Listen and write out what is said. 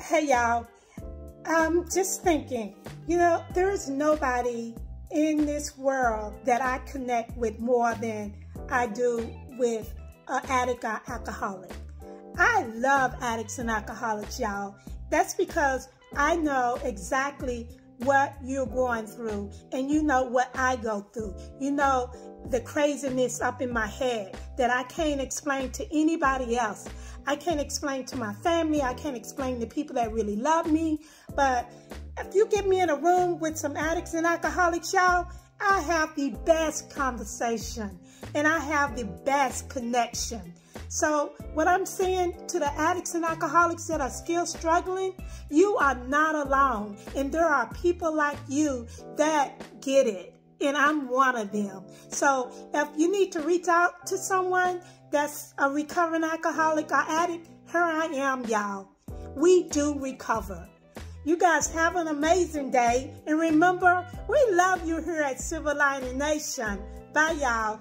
Hey, y'all. I'm just thinking, you know, there is nobody in this world that I connect with more than I do with an addict or alcoholic. I love addicts and alcoholics, y'all. That's because I know exactly what you're going through and you know what I go through. You know the craziness up in my head that I can't explain to anybody else. I can't explain to my family. I can't explain to people that really love me. But if you get me in a room with some addicts and alcoholics, y'all, I have the best conversation and I have the best connection. So what I'm saying to the addicts and alcoholics that are still struggling, you are not alone. And there are people like you that get it. And I'm one of them. So if you need to reach out to someone that's a recovering alcoholic or addict, here I am, y'all. We do recover. You guys have an amazing day. And remember, we love you here at Silver Lining Nation. Bye, y'all.